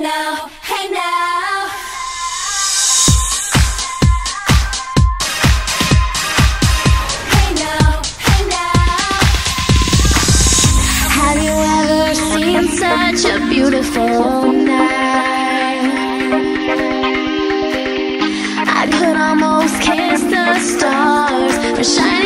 Hey now, hey now. Have you ever seen such a beautiful night? I could almost kiss the stars for shining.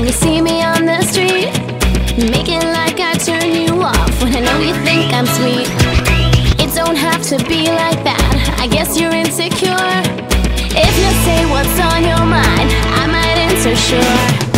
when you see me on the street. making like I turn you off when I know you think I'm sweet. It don't have to be like that. I guess you're insecure. If you say what's on your mind, I might answer sure.